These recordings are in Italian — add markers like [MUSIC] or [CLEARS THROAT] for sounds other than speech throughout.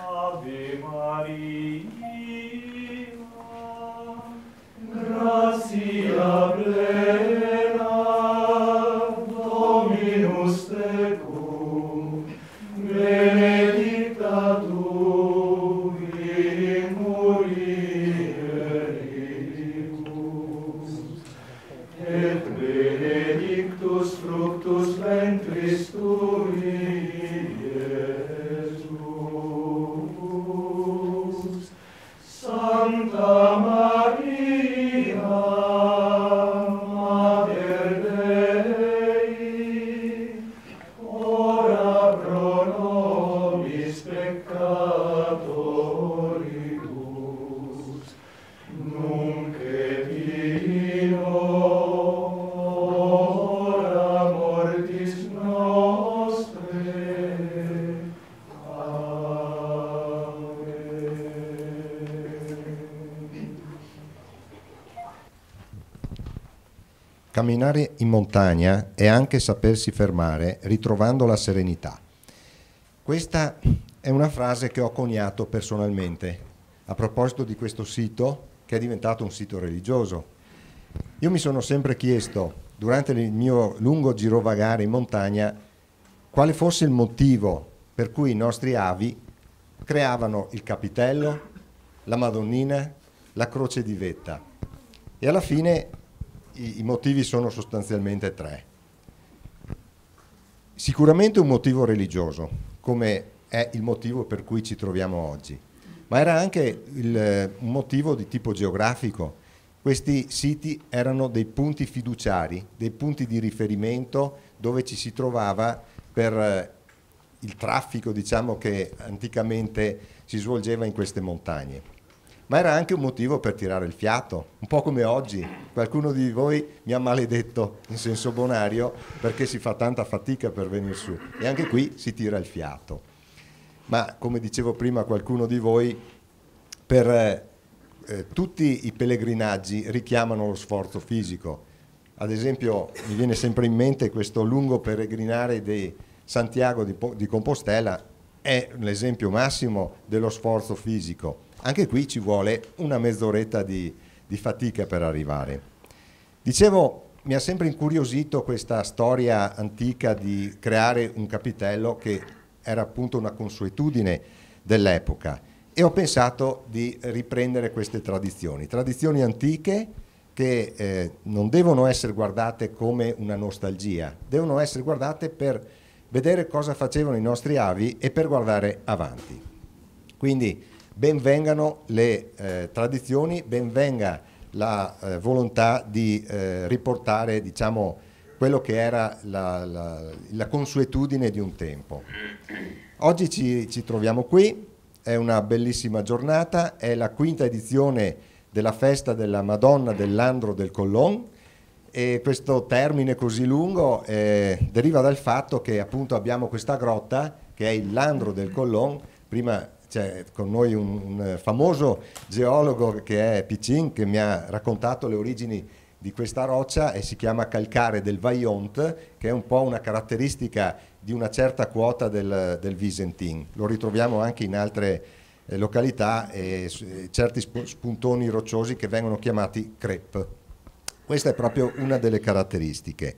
Ave Maria, gratia plena, Camminare in montagna è anche sapersi fermare ritrovando la serenità. Questa è una frase che ho coniato personalmente a proposito di questo sito che è diventato un sito religioso. Io mi sono sempre chiesto, durante il mio lungo girovagare in montagna, quale fosse il motivo per cui i nostri avi creavano il capitello, la Madonnina, la croce di vetta. E alla fine i, i motivi sono sostanzialmente tre. Sicuramente un motivo religioso, come è il motivo per cui ci troviamo oggi, ma era anche il, un motivo di tipo geografico. Questi siti erano dei punti fiduciari, dei punti di riferimento dove ci si trovava per eh, il traffico diciamo, che anticamente si svolgeva in queste montagne. Ma era anche un motivo per tirare il fiato, un po' come oggi. Qualcuno di voi mi ha maledetto in senso bonario perché si fa tanta fatica per venire su e anche qui si tira il fiato. Ma come dicevo prima qualcuno di voi, per eh, eh, tutti i pellegrinaggi richiamano lo sforzo fisico. Ad esempio mi viene sempre in mente questo lungo peregrinare di Santiago di, di Compostela, è l'esempio massimo dello sforzo fisico. Anche qui ci vuole una mezz'oretta di, di fatica per arrivare. Dicevo, mi ha sempre incuriosito questa storia antica di creare un capitello che era appunto una consuetudine dell'epoca e ho pensato di riprendere queste tradizioni, tradizioni antiche che eh, non devono essere guardate come una nostalgia, devono essere guardate per vedere cosa facevano i nostri avi e per guardare avanti. Quindi benvengano le eh, tradizioni, benvenga la eh, volontà di eh, riportare diciamo, quello che era la, la, la, consuetudine di un tempo. Oggi ci, ci troviamo qui, è una bellissima giornata, è la quinta edizione della festa della Madonna dell'Andro del Collon e questo termine così lungo eh, deriva dal fatto che appunto abbiamo questa grotta che è il Landro del Collon, prima c'è con noi un, un, famoso geologo che è Piccin che mi ha raccontato le origini di questa roccia e si chiama calcare del Vaillant che è un po' una caratteristica di una certa quota del, del Visentin. Lo ritroviamo anche in altre eh, località e eh, certi spuntoni rocciosi che vengono chiamati crepe. Questa è proprio una delle caratteristiche.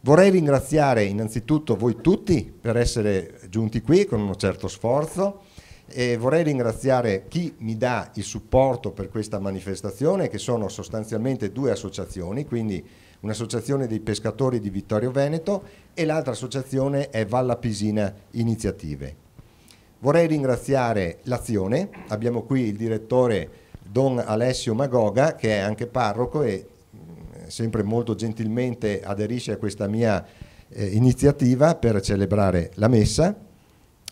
Vorrei ringraziare innanzitutto voi tutti per essere giunti qui con un certo sforzo e vorrei ringraziare chi mi dà il supporto per questa manifestazione che sono sostanzialmente due associazioni, quindi un'associazione dei pescatori di Vittorio Veneto e l'altra associazione è Valla Pisina Iniziative. Vorrei ringraziare l'Azione, abbiamo qui il direttore Don Alessio Magoga che è anche parroco e sempre molto gentilmente aderisce a questa mia eh, iniziativa per celebrare la messa.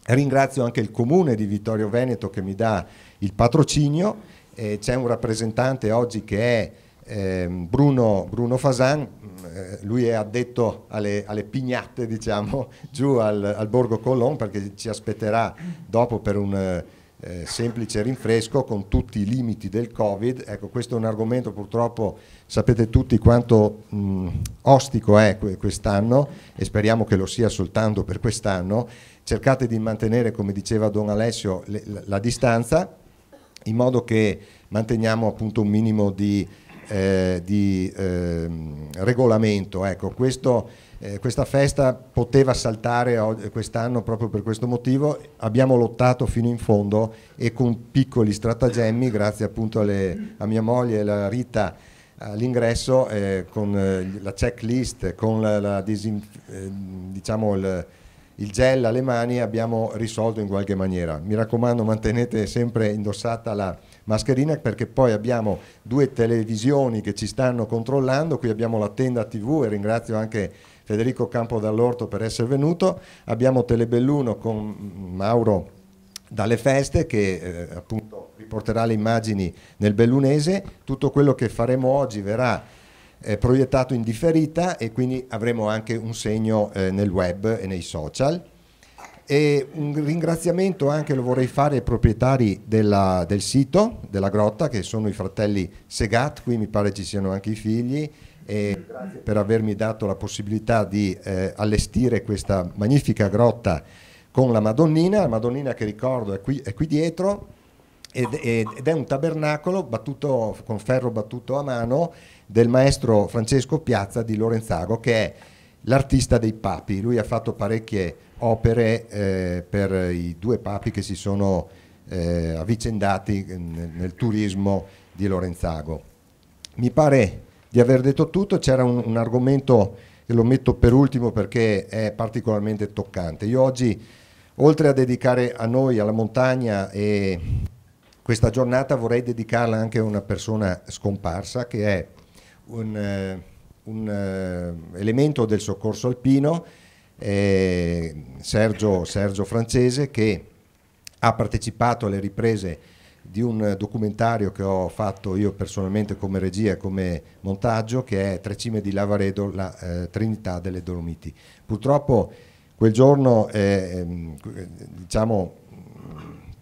Ringrazio anche il comune di Vittorio Veneto che mi dà il patrocinio, eh, c'è un rappresentante oggi che è eh, Bruno, Bruno, Fasan, eh, lui è addetto alle, alle pignate [LAUGHS] diciamo, giù al, al, Borgo Colon perché ci aspetterà dopo per un eh, semplice rinfresco con tutti i limiti del Covid. Ecco, questo è un argomento purtroppo sapete tutti quanto mh, ostico è quest'anno e speriamo che lo sia soltanto per quest'anno cercate di mantenere, come diceva Don Alessio, le, la, la, distanza, in modo che manteniamo appunto un minimo di, eh, di eh, regolamento. Ecco, questo, eh, questa festa poteva saltare quest'anno proprio per questo motivo, abbiamo lottato fino in fondo e con piccoli stratagemmi, grazie appunto alle, a mia moglie e alla Rita, all'ingresso eh, con eh, la checklist, con la, la eh, diciamo il, il, gel alle mani abbiamo risolto in qualche maniera. Mi raccomando mantenete sempre indossata la mascherina perché poi abbiamo due televisioni che ci stanno controllando, qui abbiamo la tenda TV e ringrazio anche Federico Campo dall'Orto per essere venuto, abbiamo Telebelluno con Mauro dalle feste che eh, appunto riporterà le immagini nel bellunese, tutto quello che faremo oggi verrà eh, proiettato in differita e quindi avremo anche un segno eh, nel web e nei social. E un ringraziamento anche lo vorrei fare ai proprietari della, del sito, della grotta, che sono i fratelli Segat, qui mi pare ci siano anche i figli, per avermi dato la possibilità di eh, allestire questa magnifica grotta con la Madonnina, la Madonnina che ricordo è qui, è qui dietro, ed, ed, è un tabernacolo battuto, con ferro battuto a mano del maestro Francesco Piazza di Lorenzago che è l'artista dei papi. Lui ha fatto parecchie opere eh, per i due papi che si sono eh, avvicendati nel, nel, turismo di Lorenzago. Mi pare di aver detto tutto, c'era un, un argomento che lo metto per ultimo perché è particolarmente toccante. Io oggi, oltre a dedicare a noi, alla montagna e questa giornata vorrei dedicarla anche a una persona scomparsa che è un, uh, un uh, elemento del soccorso alpino, eh, Sergio, Sergio Francese, che ha partecipato alle riprese di un documentario che ho fatto io personalmente come regia e come montaggio che è Tre cime di Lavaredo, la eh, Trinità delle Dolomiti. Purtroppo quel giorno, eh, ehm, diciamo,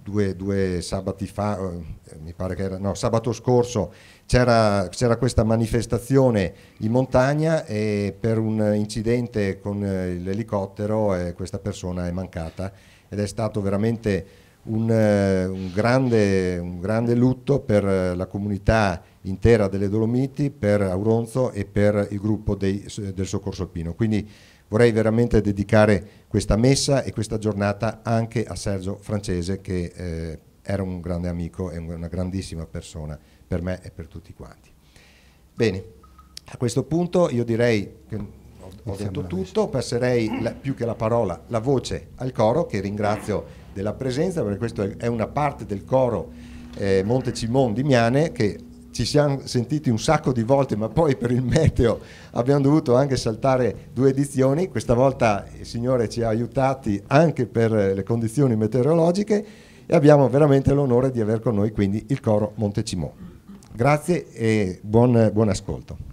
due, due sabati fa, eh, mi pare che era, no, sabato scorso, c'era, questa manifestazione in montagna e per un incidente con eh, l'elicottero eh, questa persona è mancata ed è stato veramente un, eh, un, grande, un grande lutto per la comunità intera delle Dolomiti, per Auronzo e per il gruppo dei, del Soccorso Alpino. Quindi Vorrei veramente dedicare questa messa e questa giornata anche a Sergio Francese che eh, era un grande amico e una grandissima persona per me e per tutti quanti. Bene, a questo punto io direi che ho, ho detto tutto, passerei la, più che la parola, la voce al coro che ringrazio della presenza perché questa è una parte del coro eh, Monte Cimon di Miane che ci siamo sentiti un sacco di volte, ma poi per il meteo abbiamo dovuto anche saltare due edizioni. Questa volta il Signore ci ha aiutati anche per le condizioni meteorologiche e abbiamo veramente l'onore di aver con noi quindi il coro Montecimò. Grazie e buon, buon ascolto.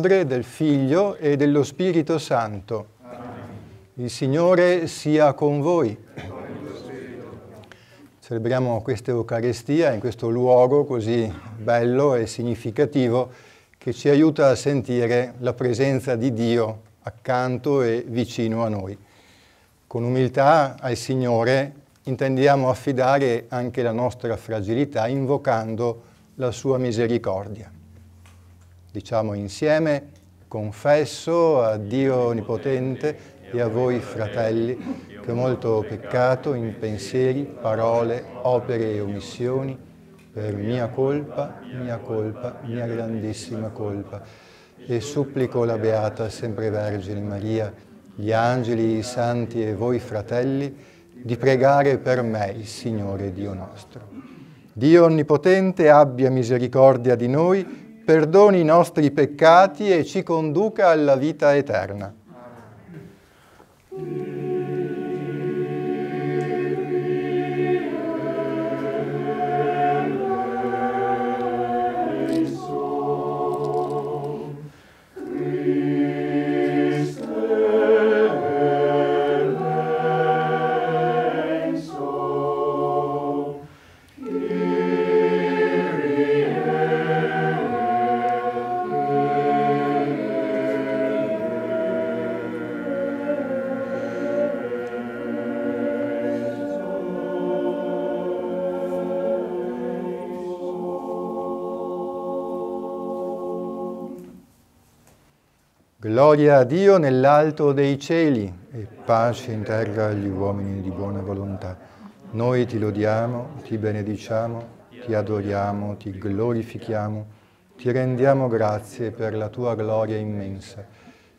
Padre, del Figlio e dello Spirito Santo. Il Signore sia con voi. Celebriamo questa Eucaristia in questo luogo così bello e significativo che ci aiuta a sentire la presenza di Dio accanto e vicino a noi. Con umiltà al Signore intendiamo affidare anche la nostra fragilità invocando la sua misericordia. Diciamo insieme, confesso a Dio Onnipotente e a voi fratelli che ho molto peccato in pensieri, parole, opere e omissioni, per mia colpa, mia colpa, mia grandissima colpa. E supplico la Beata Sempre Vergine Maria, gli angeli, i santi e voi fratelli, di pregare per me il Signore Dio nostro. Dio Onnipotente abbia misericordia di noi, perdoni i nostri peccati e ci conduca alla vita eterna. Gloria a Dio nell'alto dei cieli e pace in terra agli uomini di buona volontà. Noi ti lodiamo, ti benediciamo, ti adoriamo, ti glorifichiamo, ti rendiamo grazie per la tua gloria immensa.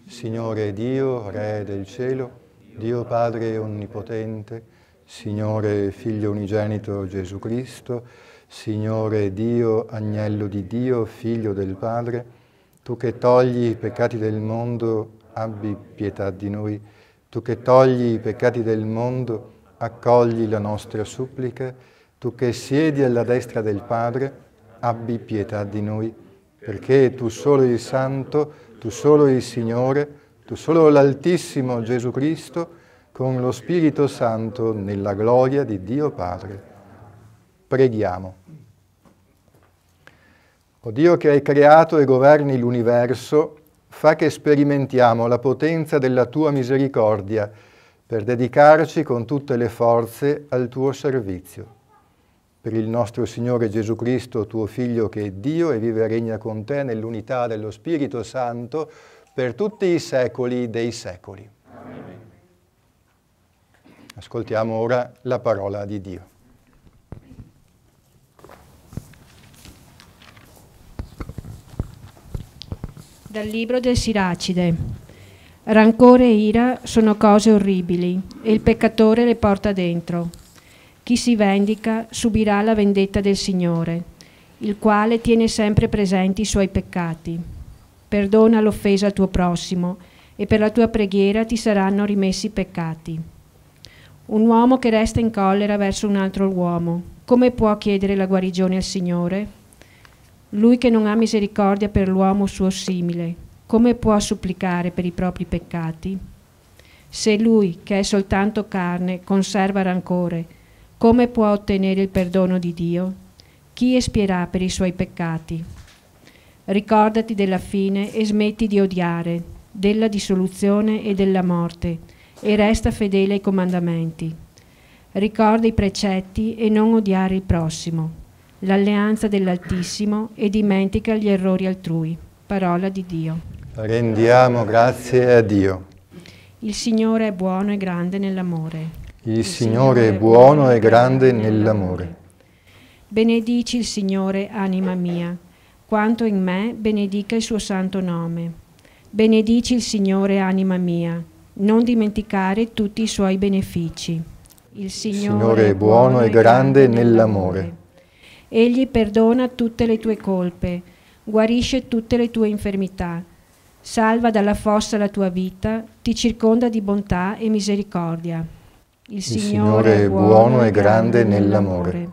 Signore Dio, Re del cielo, Dio Padre Onnipotente, Signore Figlio Unigenito Gesù Cristo, Signore Dio, Agnello di Dio, Figlio del Padre, tu che togli i peccati del mondo, abbi pietà di noi. Tu che togli i peccati del mondo, accogli la nostra supplica. Tu che siedi alla destra del Padre, abbi pietà di noi, perché tu solo il Santo, tu solo il Signore, tu solo l'Altissimo Gesù Cristo, con lo Spirito Santo, nella gloria di Dio Padre. Preghiamo. O Dio che hai creato e governi l'universo, fa che sperimentiamo la potenza della tua misericordia per dedicarci con tutte le forze al tuo servizio. Per il nostro Signore Gesù Cristo, tuo Figlio che è Dio e vive e regna con te nell'unità dello Spirito Santo per tutti i secoli dei secoli. Amen. Ascoltiamo ora la parola di Dio. Dal libro del Siracide. Rancore e ira sono cose orribili e il peccatore le porta dentro. Chi si vendica subirà la vendetta del Signore, il quale tiene sempre presenti i suoi peccati. Perdona l'offesa al tuo prossimo e per la tua preghiera ti saranno rimessi i peccati. Un uomo che resta in collera verso un altro uomo, come può chiedere la guarigione al Signore? Lui che non ha misericordia per l'uomo suo simile, come può supplicare per i propri peccati? Se lui, che è soltanto carne, conserva rancore, come può ottenere il perdono di Dio? Chi espierà per i suoi peccati? Ricordati della fine e smetti di odiare, della dissoluzione e della morte, e resta fedele ai comandamenti. Ricorda i precetti e non odiare il prossimo l'alleanza dell'Altissimo e dimentica gli errori altrui. Parola di Dio. Rendiamo grazie a Dio. Il Signore è buono e grande nell'amore. Il, il Signore è buono e grande nell'amore. Benedici il Signore, anima mia, quanto in me benedica il suo santo nome. Benedici il Signore, anima mia, non dimenticare tutti i suoi benefici. Il Signore, il Signore è buono e grande nell'amore. Egli perdona tutte le tue colpe, guarisce tutte le tue infermità, salva dalla fossa la tua vita, ti circonda di bontà e misericordia. Il, Il Signore, è buono e grande nell'amore.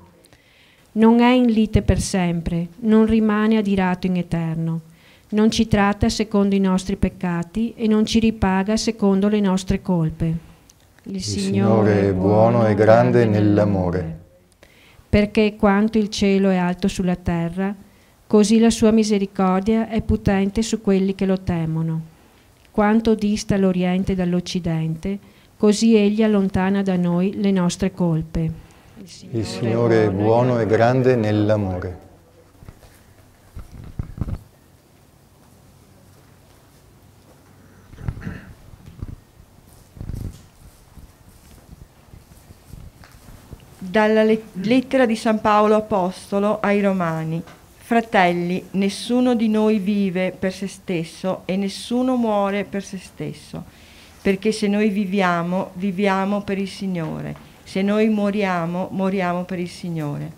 Non è in lite per sempre, non rimane adirato in eterno. Non ci tratta secondo i nostri peccati e non ci ripaga secondo le nostre colpe. Il, Il Signore, è buono e grande nell'amore perché quanto il cielo è alto sulla terra, così la sua misericordia è potente su quelli che lo temono. Quanto dista l'Oriente dall'Occidente, così egli allontana da noi le nostre colpe. Il Signore, il Signore è buono e grande nell'amore. Dalla lettera di San Paolo Apostolo ai Romani. Fratelli, nessuno di noi vive per se stesso e nessuno muore per se stesso, perché se noi viviamo, viviamo per il Signore, se noi moriamo, moriamo per il Signore.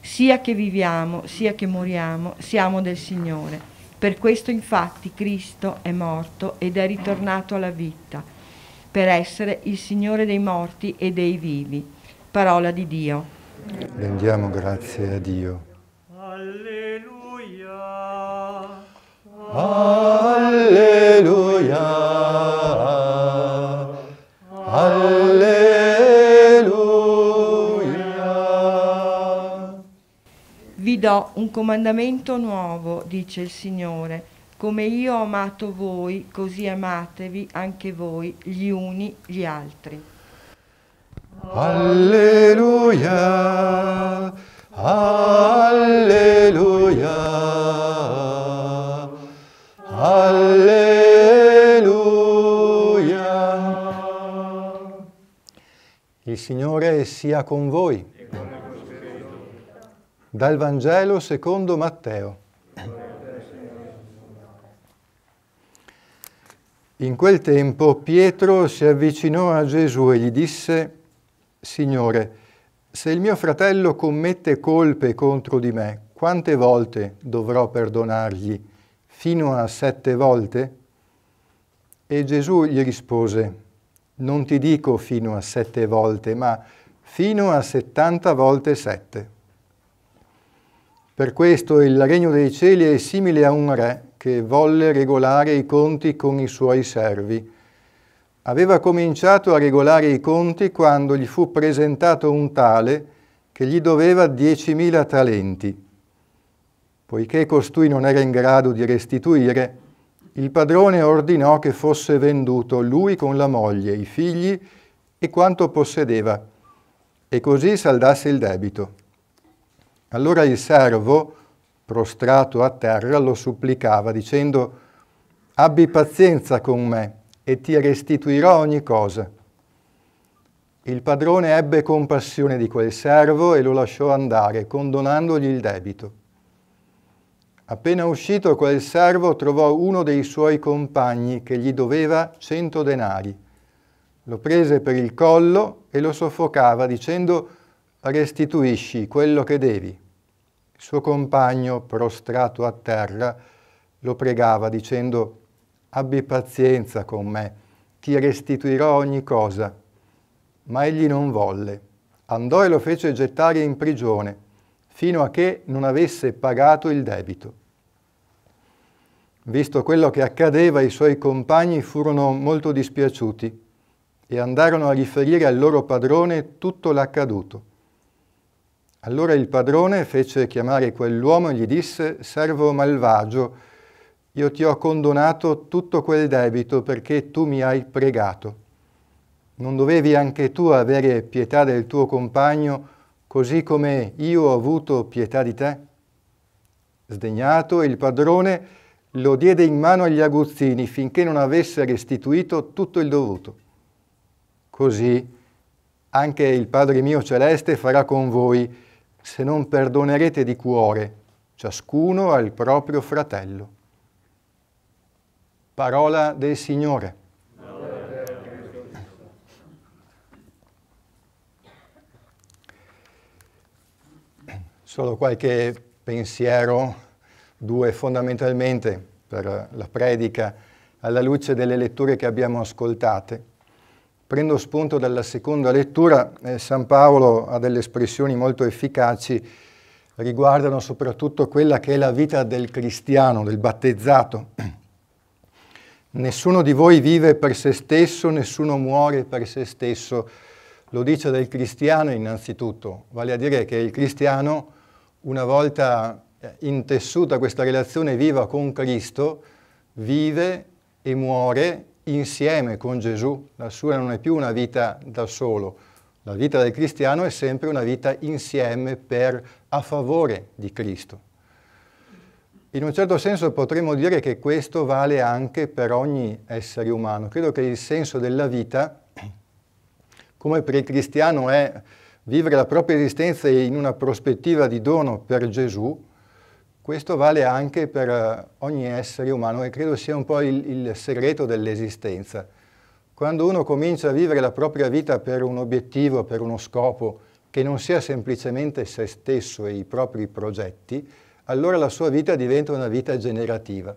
Sia che viviamo, sia che moriamo, siamo del Signore. Per questo infatti Cristo è morto ed è ritornato alla vita, per essere il Signore dei morti e dei vivi. Parola di Dio. Rendiamo grazie a Dio. Alleluia. Alleluia. Alleluia. Vi do un comandamento nuovo, dice il Signore. Come io ho amato voi, così amatevi anche voi gli uni gli altri. Alleluia. Alleluia. Alleluia. Il Signore sia con voi. Dal Vangelo secondo Matteo. In quel tempo Pietro si avvicinò a Gesù e gli disse, Signore, se il mio fratello commette colpe contro di me, quante volte dovrò perdonargli? Fino a sette volte? E Gesù gli rispose, non ti dico fino a sette volte, ma fino a settanta volte sette. Per questo il regno dei cieli è simile a un re che volle regolare i conti con i suoi servi. Aveva cominciato a regolare i conti quando gli fu presentato un tale che gli doveva diecimila talenti. Poiché costui non era in grado di restituire, il padrone ordinò che fosse venduto lui con la moglie, i figli e quanto possedeva, e così saldasse il debito. Allora il servo, prostrato a terra, lo supplicava dicendo, abbi pazienza con me e ti restituirò ogni cosa. Il padrone ebbe compassione di quel servo e lo lasciò andare, condonandogli il debito. Appena uscito quel servo trovò uno dei suoi compagni che gli doveva cento denari. Lo prese per il collo e lo soffocava dicendo restituisci quello che devi. Il suo compagno, prostrato a terra, lo pregava dicendo abbi pazienza con me, ti restituirò ogni cosa. Ma egli non volle. Andò e lo fece gettare in prigione, fino a che non avesse pagato il debito. Visto quello che accadeva, i suoi compagni furono molto dispiaciuti e andarono a riferire al loro padrone tutto l'accaduto. Allora il padrone fece chiamare quell'uomo e gli disse, servo malvagio, io ti ho condonato tutto quel debito perché tu mi hai pregato. Non dovevi anche tu avere pietà del tuo compagno così come io ho avuto pietà di te? Sdegnato, il padrone lo diede in mano agli aguzzini finché non avesse restituito tutto il dovuto. Così anche il Padre mio celeste farà con voi se non perdonerete di cuore ciascuno al proprio fratello. Parola del Signore. Solo qualche pensiero, due fondamentalmente per la predica alla luce delle letture che abbiamo ascoltate. Prendo spunto dalla seconda lettura, eh, San Paolo ha delle espressioni molto efficaci, riguardano soprattutto quella che è la vita del cristiano, del battezzato. Nessuno di voi vive per se stesso, nessuno muore per se stesso. Lo dice del cristiano innanzitutto, vale a dire che il cristiano, una volta eh, intessuta questa relazione viva con Cristo, vive e muore insieme con Gesù. La sua non è più una vita da solo. La vita del cristiano è sempre una vita insieme per, a favore di Cristo. In un certo senso potremmo dire che questo vale anche per ogni essere umano. Credo che il senso della vita, [CLEARS THROAT] come per il cristiano è vivere la propria esistenza in una prospettiva di dono per Gesù, questo vale anche per eh, ogni essere umano e credo sia un po' il, il segreto dell'esistenza. Quando uno comincia a vivere la propria vita per un obiettivo, per uno scopo, che non sia semplicemente se stesso e i propri progetti, allora la sua vita diventa una vita generativa.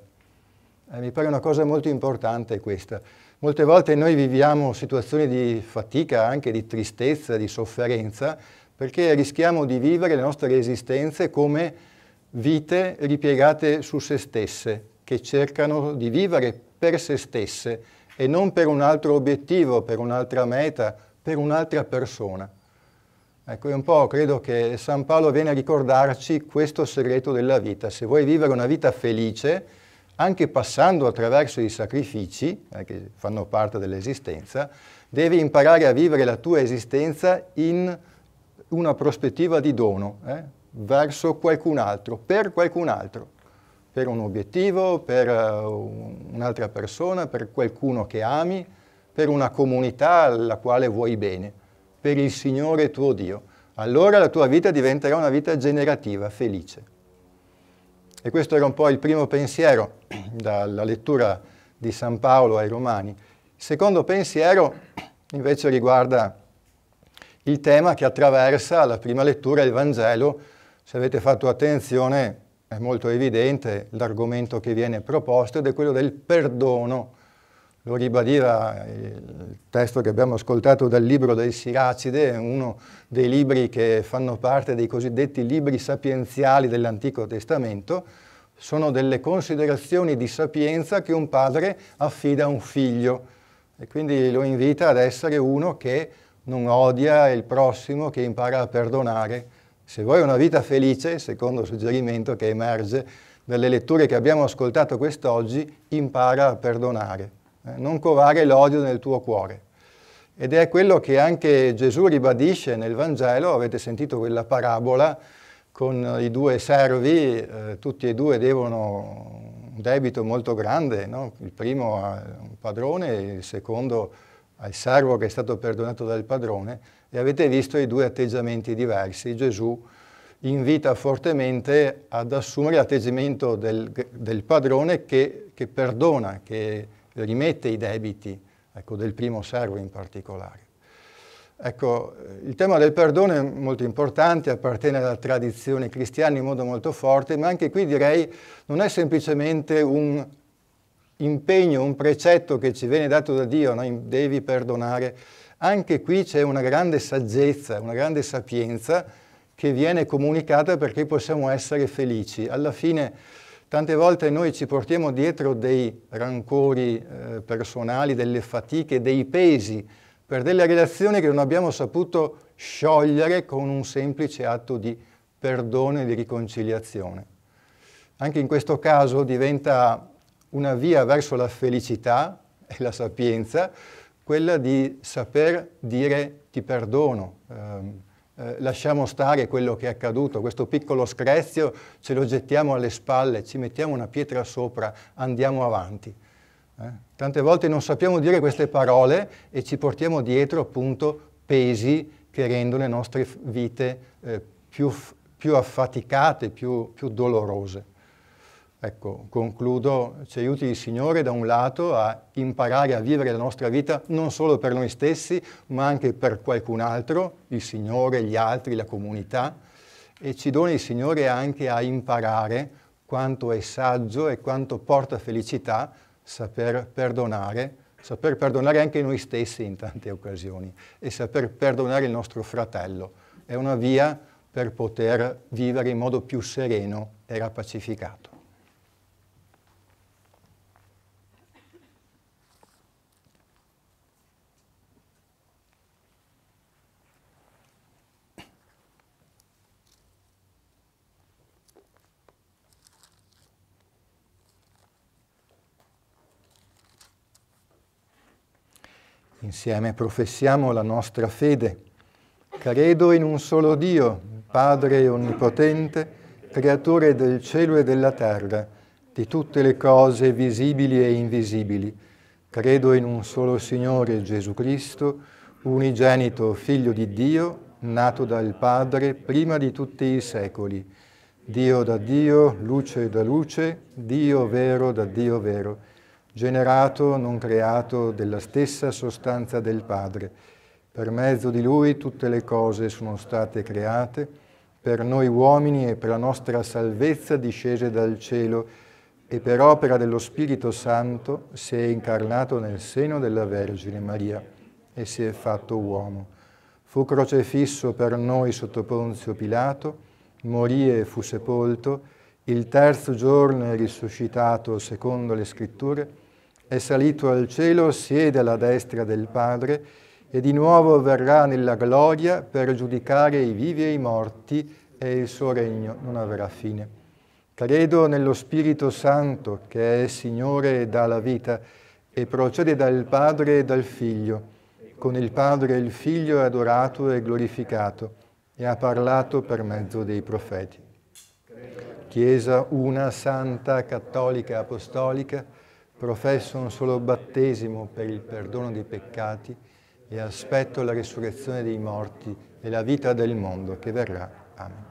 Eh, mi pare una cosa molto importante questa. Molte volte noi viviamo situazioni di fatica, anche di tristezza, di sofferenza, perché rischiamo di vivere le nostre esistenze come vite ripiegate su se stesse, che cercano di vivere per se stesse e non per un altro obiettivo, per un'altra meta, per un'altra persona. Ecco, è un po' credo che San Paolo viene a ricordarci questo segreto della vita. Se vuoi vivere una vita felice, anche passando attraverso i sacrifici, eh, che fanno parte dell'esistenza, devi imparare a vivere la tua esistenza in una prospettiva di dono, eh, verso qualcun altro, per qualcun altro, per un obiettivo, per uh, un'altra persona, per qualcuno che ami, per una comunità alla quale vuoi bene, per il Signore tuo Dio. Allora la tua vita diventerà una vita generativa, felice. E questo era un po' il primo pensiero [CLEARS THROAT] dalla lettura di San Paolo ai Romani. Il secondo pensiero [CLEARS THROAT] invece riguarda il tema che attraversa la prima lettura del Vangelo. Se avete fatto attenzione è molto evidente l'argomento che viene proposto ed è quello del perdono. Lo ribadiva il testo che abbiamo ascoltato dal libro del Siracide, uno dei libri che fanno parte dei cosiddetti libri sapienziali dell'Antico Testamento, sono delle considerazioni di sapienza che un padre affida a un figlio e quindi lo invita ad essere uno che non odia il prossimo, che impara a perdonare. Se vuoi una vita felice, secondo suggerimento che emerge dalle letture che abbiamo ascoltato quest'oggi, impara a perdonare, eh? non covare l'odio nel tuo cuore. Ed è quello che anche Gesù ribadisce nel Vangelo, avete sentito quella parabola con i due servi, eh, tutti e due devono un debito molto grande, no? il primo al padrone il secondo al servo che è stato perdonato dal padrone e avete visto i due atteggiamenti diversi. Gesù invita fortemente ad assumere l'atteggiamento del, del padrone che, che, perdona, che rimette i debiti, ecco, del primo servo in particolare. Ecco, il tema del perdono è molto importante, appartiene alla tradizione cristiana in modo molto forte, ma anche qui direi non è semplicemente un impegno, un precetto che ci viene dato da Dio, no? devi perdonare. Anche qui c'è una grande saggezza, una grande sapienza che viene comunicata perché possiamo essere felici. Alla fine tante volte noi ci portiamo dietro dei rancori eh, personali, delle fatiche, dei pesi, per delle relazioni che non abbiamo saputo sciogliere con un semplice atto di perdono e di riconciliazione. Anche in questo caso diventa una via verso la felicità e la sapienza quella di saper dire ti perdono, ehm, eh, lasciamo stare quello che è accaduto, questo piccolo screzio ce lo gettiamo alle spalle, ci mettiamo una pietra sopra, andiamo avanti. Eh? Tante volte non sappiamo dire queste parole e ci portiamo dietro appunto pesi che rendono le nostre vite eh, più, più, affaticate, più, più dolorose. Ecco, concludo, ci aiuti il Signore da un lato a imparare a vivere la nostra vita non solo per noi stessi, ma anche per qualcun altro, il Signore, gli altri, la comunità, e ci doni il Signore anche a imparare quanto è saggio e quanto porta felicità saper perdonare, saper perdonare anche noi stessi in tante occasioni e saper perdonare il nostro fratello. È una via per poter vivere in modo più sereno e rapacificato. Insieme professiamo la nostra fede. Credo in un solo Dio, Padre Onnipotente, Creatore del cielo e della terra, di tutte le cose visibili e invisibili. Credo in un solo Signore Gesù Cristo, unigenito Figlio di Dio, nato dal Padre prima di tutti i secoli, Dio da Dio, luce da luce, Dio vero da Dio vero, generato, non creato, della stessa sostanza del Padre. Per mezzo di Lui tutte le cose sono state create, per noi uomini e per la nostra salvezza discese dal cielo e per opera dello Spirito Santo si è incarnato nel seno della Vergine Maria e si è fatto uomo. Fu crocefisso per noi sotto Ponzio Pilato, morì e fu sepolto, il terzo giorno è risuscitato secondo le scritture, è salito al cielo, siede alla destra del Padre e di nuovo verrà nella gloria per giudicare i vivi e i morti e il suo regno non avrà fine. Credo nello Spirito Santo che è Signore e dà la vita e procede dal Padre e dal Figlio. Con il Padre il Figlio è adorato e glorificato e ha parlato per mezzo dei profeti. Chiesa una, santa, cattolica apostolica, professo un solo battesimo per il perdono dei peccati e aspetto la risurrezione dei morti e la vita del mondo che verrà. Amen.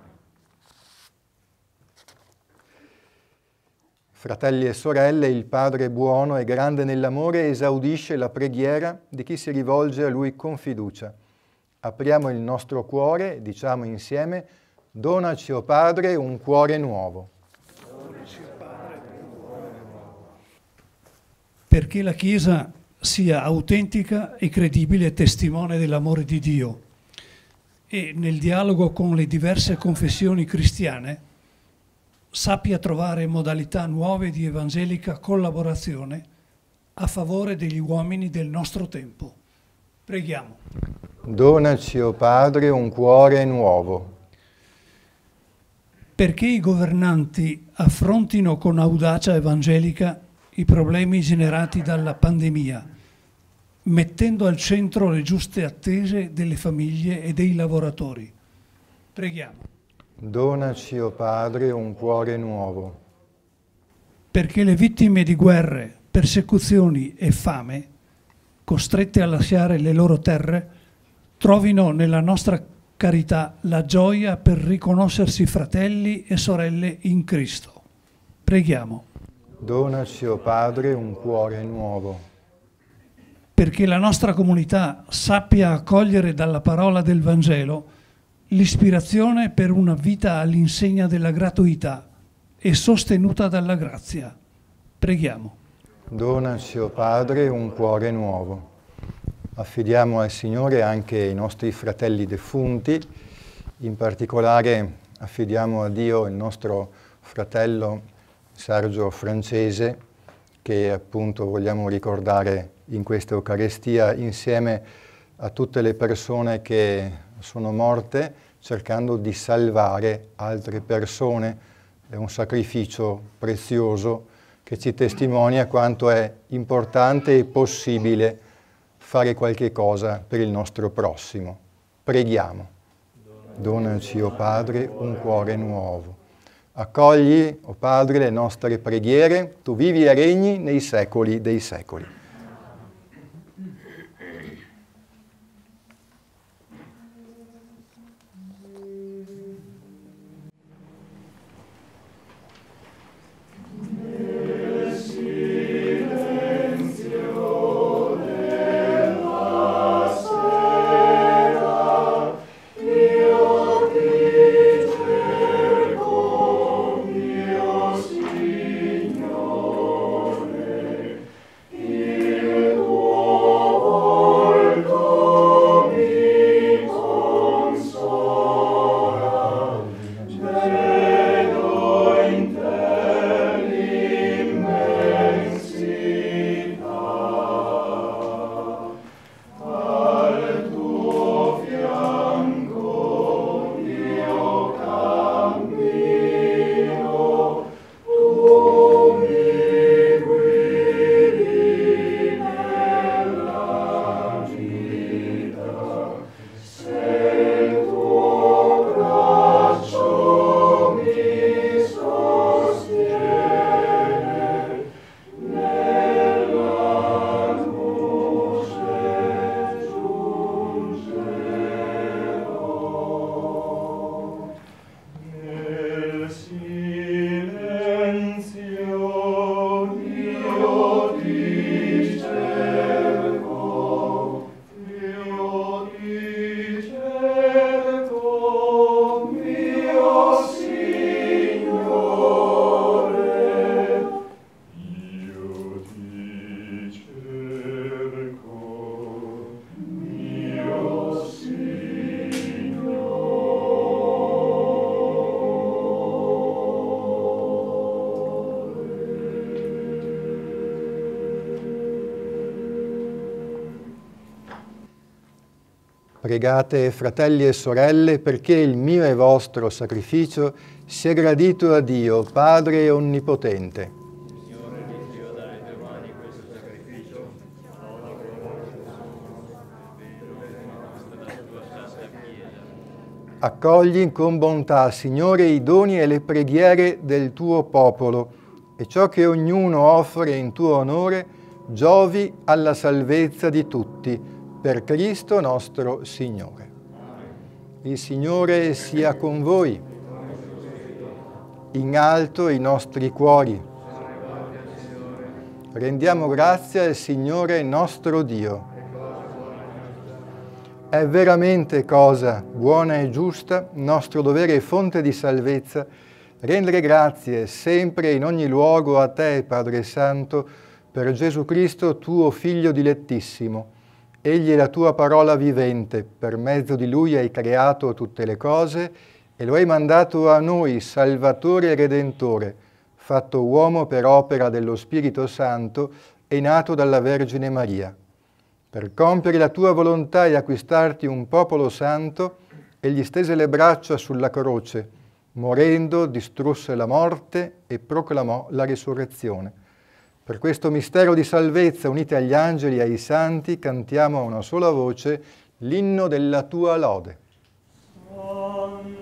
Fratelli e sorelle, il Padre buono e grande nell'amore esaudisce la preghiera di chi si rivolge a Lui con fiducia. Apriamo il nostro cuore, diciamo insieme, donaci, o oh Padre, un cuore nuovo. Perché la Chiesa sia autentica e credibile testimone dell'amore di Dio e nel dialogo con le diverse confessioni cristiane sappia trovare modalità nuove di evangelica collaborazione a favore degli uomini del nostro tempo. Preghiamo. Donaci, o oh Padre, un cuore nuovo. Perché i governanti affrontino con audacia evangelica i problemi generati dalla pandemia, mettendo al centro le giuste attese delle famiglie e dei lavoratori. Preghiamo. Donaci, o oh Padre, un cuore nuovo. Perché le vittime di guerre, persecuzioni e fame, costrette a lasciare le loro terre, trovino nella nostra carità la gioia per riconoscersi fratelli e sorelle in Cristo. Preghiamo. Donaci, o oh Padre, un cuore nuovo. Perché la nostra comunità sappia accogliere dalla parola del Vangelo l'ispirazione per una vita all'insegna della gratuità e sostenuta dalla grazia. Preghiamo. Donaci, o oh Padre, un cuore nuovo. Affidiamo al Signore anche i nostri fratelli defunti, in particolare affidiamo a Dio il nostro fratello Sergio Francese, che appunto vogliamo ricordare in questa Eucaristia insieme a tutte le persone che sono morte cercando di salvare altre persone. È un sacrificio prezioso che ci testimonia quanto è importante e possibile fare qualche cosa per il nostro prossimo. Preghiamo. Donaci, o oh Padre, un cuore nuovo. Accogli, o oh Padre, le nostre preghiere, tu vivi e regni nei secoli dei secoli. Pregate, fratelli e sorelle, perché il mio e vostro sacrificio sia gradito a Dio, Padre Onnipotente. Accogli con bontà, Signore, i doni e le preghiere del tuo popolo e ciò che ognuno offre in tuo onore giovi alla salvezza di tutti, per Cristo nostro Signore. Il Signore sia con voi. In alto i nostri cuori. Rendiamo grazie al Signore nostro Dio. È veramente cosa buona e giusta, nostro dovere e fonte di salvezza, rendere grazie sempre e in ogni luogo a te, Padre Santo, per Gesù Cristo, tuo Figlio dilettissimo. Egli è la tua parola vivente, per mezzo di Lui hai creato tutte le cose e lo hai mandato a noi, Salvatore e Redentore, fatto uomo per opera dello Spirito Santo e nato dalla Vergine Maria per compiere la tua volontà e acquistarti un popolo santo, egli stese le braccia sulla croce, morendo distrusse la morte e proclamò la risurrezione. Per questo mistero di salvezza, uniti agli angeli e ai santi, cantiamo a una sola voce l'inno della tua lode. Santo,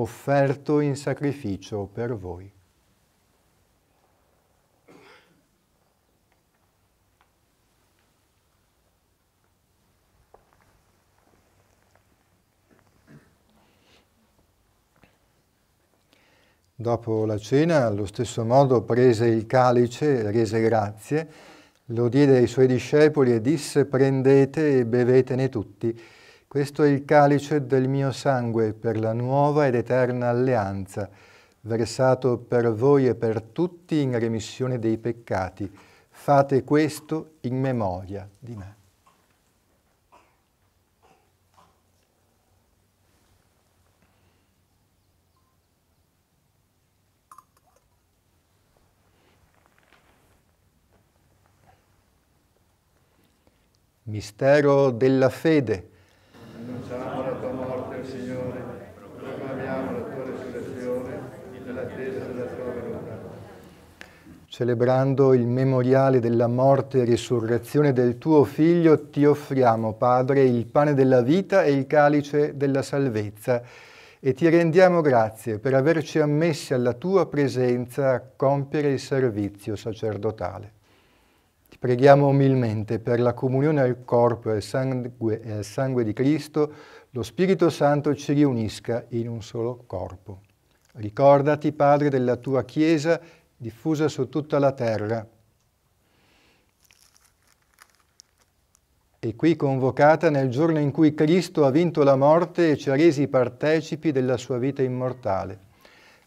offerto in sacrificio per voi. Dopo la cena, allo stesso modo, prese il calice, rese grazie, lo diede ai suoi discepoli e disse prendete e bevetene tutti. Questo è il calice del mio sangue per la nuova ed eterna alleanza, versato per voi e per tutti in remissione dei peccati. Fate questo in memoria di me. Mistero della fede. Annunciamo la tua morte, Signore, proclamiamo la tua risurrezione nell'attesa della tua venuta. Celebrando il memoriale della morte e risurrezione del tuo Figlio, ti offriamo, Padre, il pane della vita e il calice della salvezza e ti rendiamo grazie per averci ammessi alla tua presenza a compiere il servizio sacerdotale. Preghiamo umilmente per la comunione al corpo e al sangue, e al sangue di Cristo, lo Spirito Santo ci riunisca in un solo corpo. Ricordati, Padre, della tua Chiesa diffusa su tutta la terra e qui convocata nel giorno in cui Cristo ha vinto la morte e ci ha resi partecipi della sua vita immortale.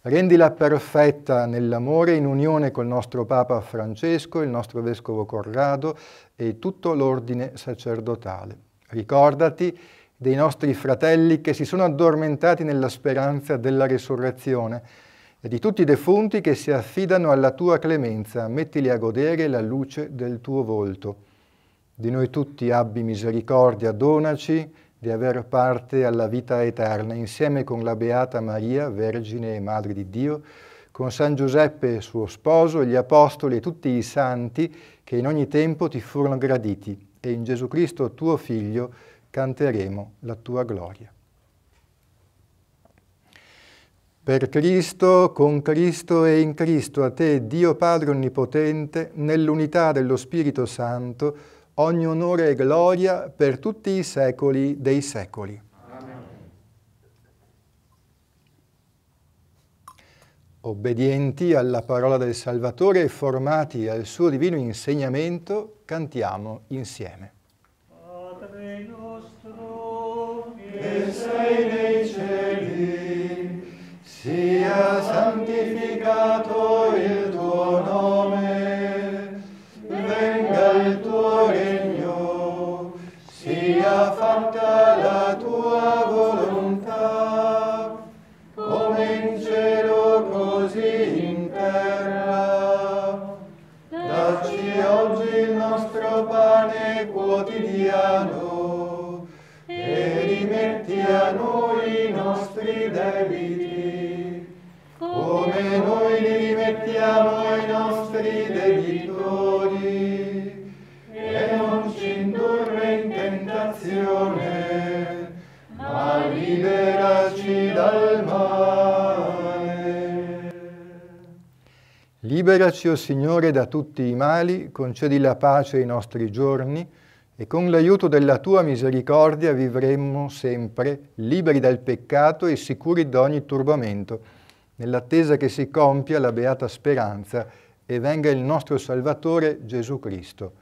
Rendila perfetta nell'amore in unione col nostro Papa Francesco, il nostro Vescovo Corrado e tutto l'ordine sacerdotale. Ricordati dei nostri fratelli che si sono addormentati nella speranza della risurrezione e di tutti i defunti che si affidano alla tua clemenza, mettili a godere la luce del tuo volto. Di noi tutti abbi misericordia, donaci di aver parte alla vita eterna, insieme con la Beata Maria, Vergine e Madre di Dio, con San Giuseppe suo sposo, gli Apostoli e tutti i santi che in ogni tempo ti furono graditi, e in Gesù Cristo tuo Figlio canteremo la tua gloria. Per Cristo, con Cristo e in Cristo, a te, Dio Padre Onnipotente, nell'unità dello Spirito Santo, ogni onore e gloria per tutti i secoli dei secoli. Amen. Obbedienti alla parola del Salvatore e formati al suo divino insegnamento, cantiamo insieme. Padre nostro, che sei nei cieli, sia santificato il quotidiano e rimetti a noi i nostri debiti, come noi li rimettiamo ai nostri debitori, e non ci indurre in tentazione, ma liberaci dal male. Liberaci, o Signore, da tutti i mali, concedi la pace ai nostri giorni e con l'aiuto della tua misericordia vivremmo sempre liberi dal peccato e sicuri da ogni turbamento, nell'attesa che si compia la beata speranza e venga il nostro Salvatore Gesù Cristo.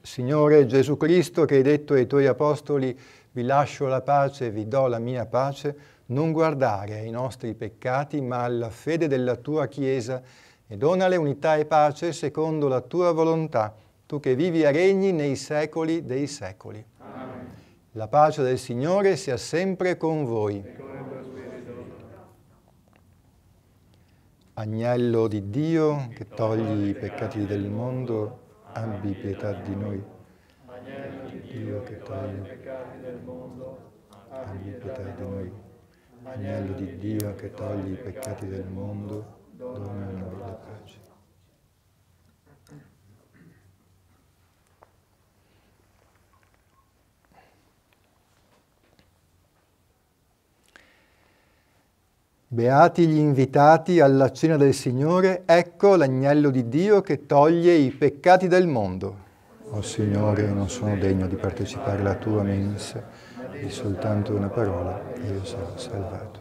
Signore Gesù Cristo, che hai detto ai tuoi apostoli, vi lascio la pace vi do la mia pace, non guardare ai nostri peccati, ma alla fede della tua Chiesa e donale unità e pace secondo la tua volontà, tu che vivi e regni nei secoli dei secoli. Amen. La pace del Signore sia sempre con voi. Agnello di Dio che togli i peccati del mondo, abbi pietà di noi. Agnello di Dio che toglie i peccati del mondo, abbi pietà di noi. Agnello di Dio che togli i peccati del mondo, dona la pace. Beati gli invitati alla cena del Signore, ecco l'agnello di Dio che toglie i peccati del mondo. O oh Signore, non sono degno di partecipare alla tua mensa, di soltanto una parola io sarò salvato.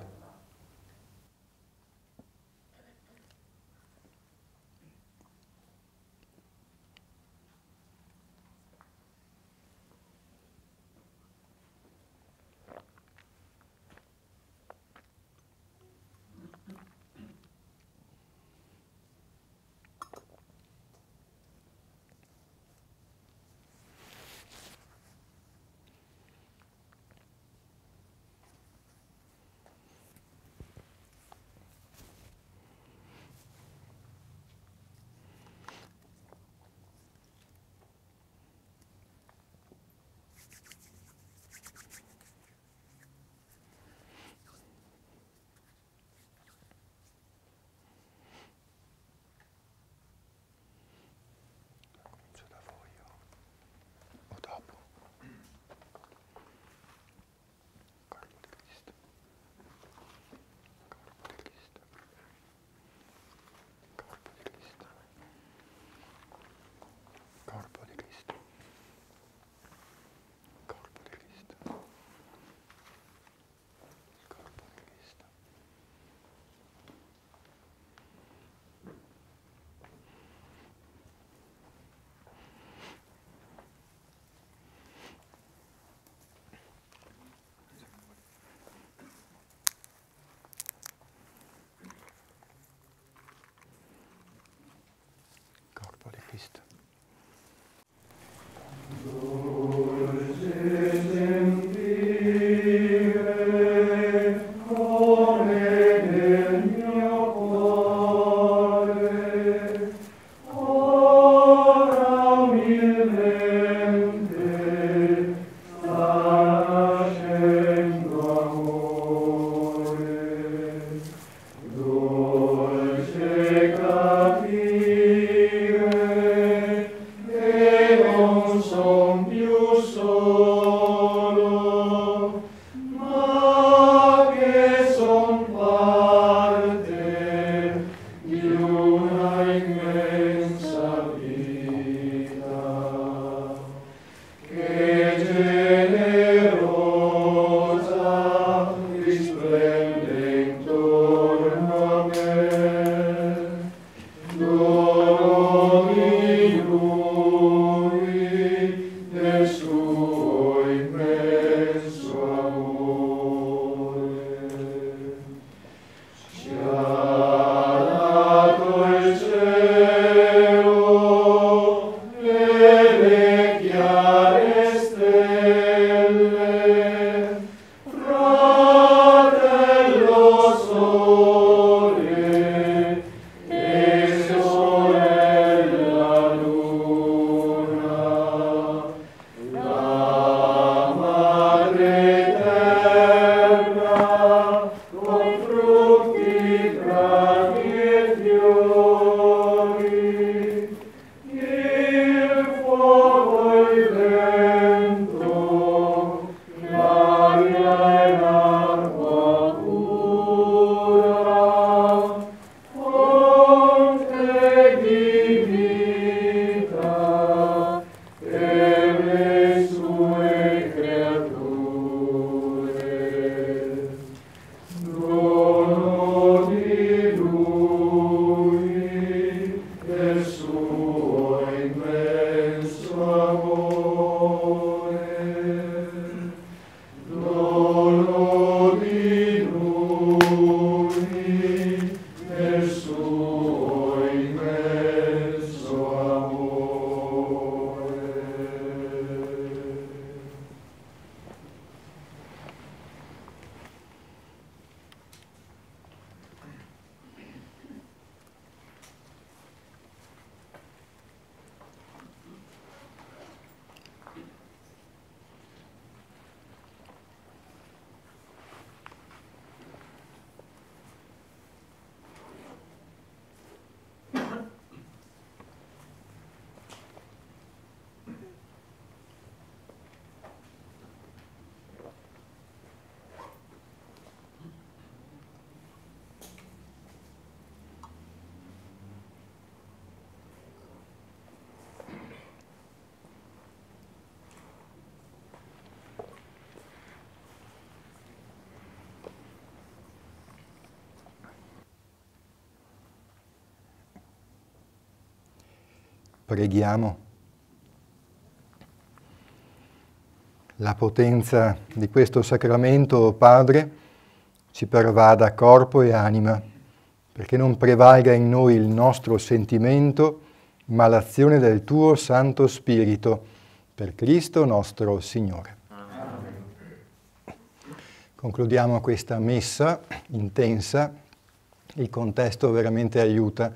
Preghiamo. La potenza di questo sacramento, Padre, ci pervada corpo e anima, perché non prevalga in noi il nostro sentimento, ma l'azione del tuo Santo Spirito, per Cristo nostro Signore. Concludiamo questa messa intensa, il contesto veramente aiuta,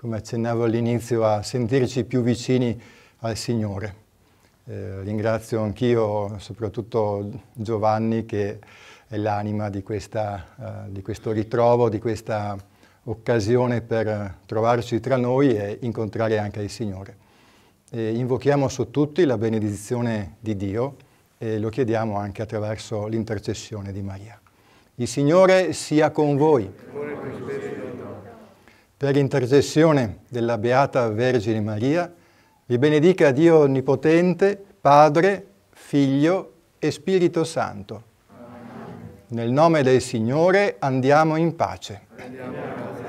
come accennavo all'inizio, a sentirci più vicini al Signore. Eh, ringrazio anch'io, soprattutto Giovanni, che è l'anima di, uh, di questo ritrovo, di questa occasione per trovarci tra noi e incontrare anche il Signore. E invochiamo su tutti la benedizione di Dio e lo chiediamo anche attraverso l'intercessione di Maria. Il Signore sia con voi. Per intercessione della Beata Vergine Maria, vi benedica Dio Onnipotente, Padre, Figlio e Spirito Santo. Nel nome del Signore andiamo in pace. Piena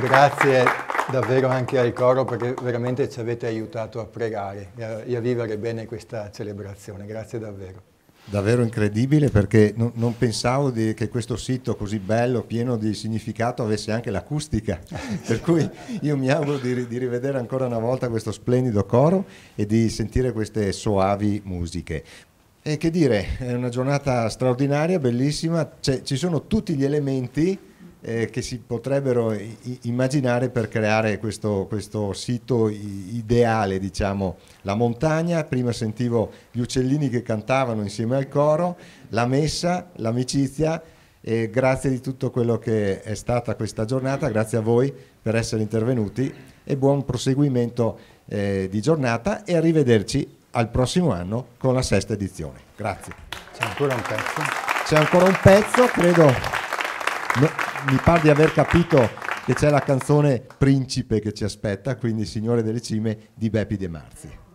Grazie davvero anche al coro perché veramente ci avete aiutato a pregare e a, e a vivere bene questa celebrazione. Grazie davvero. Davvero incredibile perché non, non pensavo di, che questo sito così bello, pieno di significato, avesse anche l'acustica. [LAUGHS] per cui io mi auguro di, di, rivedere ancora una volta questo splendido coro e di sentire queste soavi musiche. E che dire, è una giornata straordinaria, bellissima, ci sono tutti gli elementi eh, che si potrebbero i- immaginare per creare questo, questo sito i- ideale, diciamo, la montagna, prima sentivo gli uccellini che cantavano insieme al coro, la messa, l'amicizia e grazie di tutto quello che è stata questa giornata, grazie a voi per essere intervenuti e buon proseguimento eh, di giornata e arrivederci al prossimo anno con la sesta edizione. Grazie. C'è ancora un pezzo? C'è ancora un pezzo, credo, no, mi pare di aver capito che c'è la canzone Principe che ci aspetta, quindi Signore delle Cime di Beppi De Marzi.